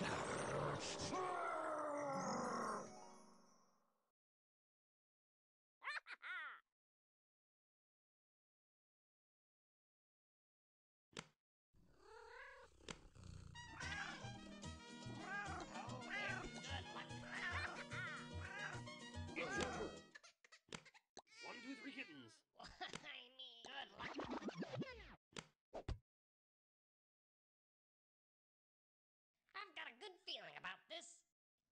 Ha good feeling about this.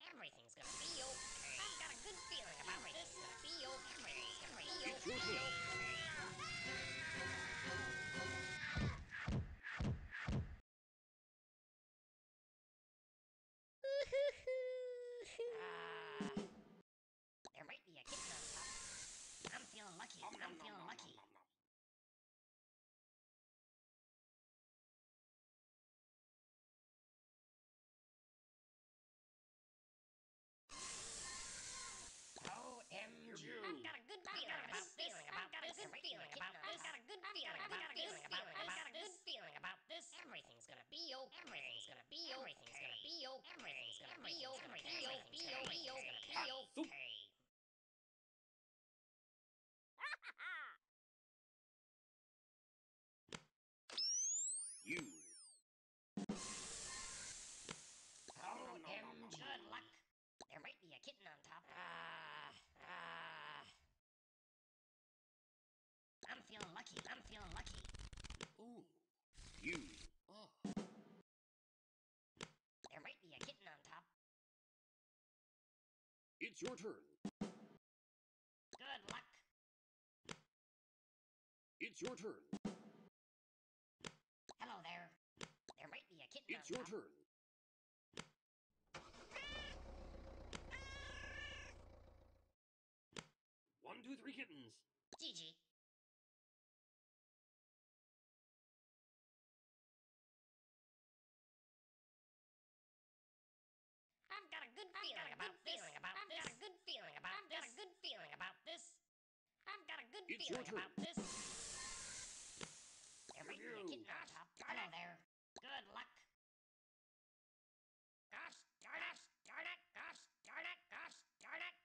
Everything's gonna be okay. Feeling about this. I've got a good feeling about this. I've got a good feeling about this. Everything's gonna be okay. Everything's gonna be okay. Everything's gonna be okay. Everything's gonna be okay. Everything's gonna be okay. Hot soup. okay. You. OMG. Good luck. There might be a kitten on top. Ah, ah. I'm feeling lucky. I'm feeling lucky. Ooh. You. Oh. There might be a kitten on top. It's your turn. Good luck. It's your turn. Hello there. There might be a kitten It's on your turn. One, two, three kittens. Gigi. I've got a good feeling about this. I've got a good feeling about this. I've got a good feeling about this. I've got a good It's your feeling about turn. this. There might be a kitten on top. Hello there. Good luck. Gosh darn it! Darn it! Gosh darn it! Gosh darn it!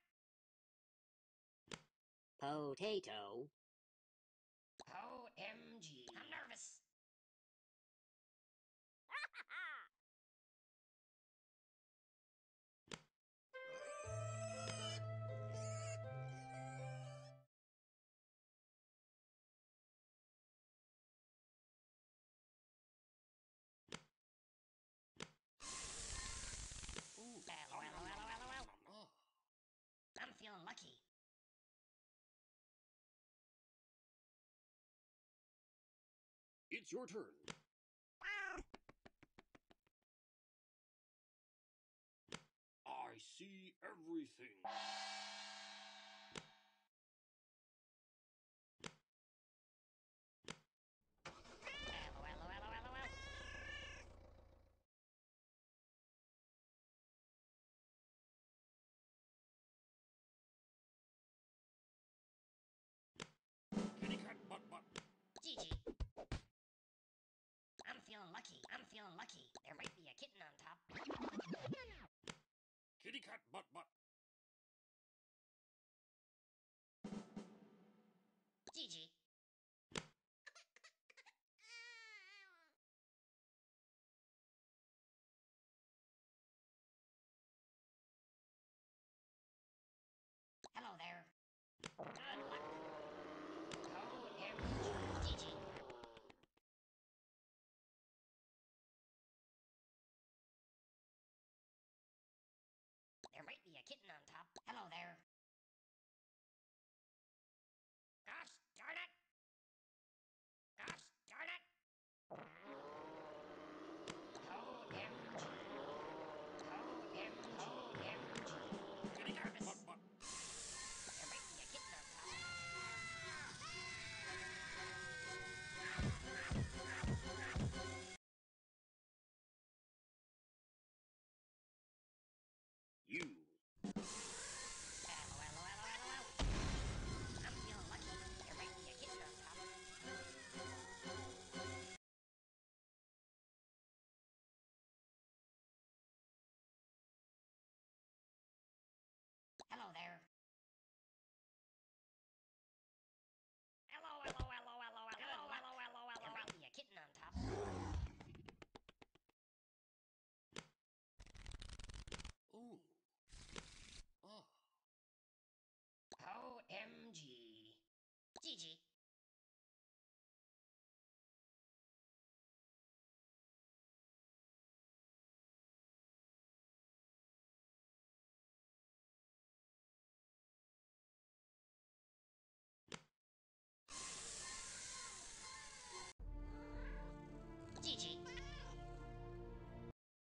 Potato. OMG. It's your turn. I see everything. Lucky. There might be a kitten on top. Kitty cat butt butt. g 级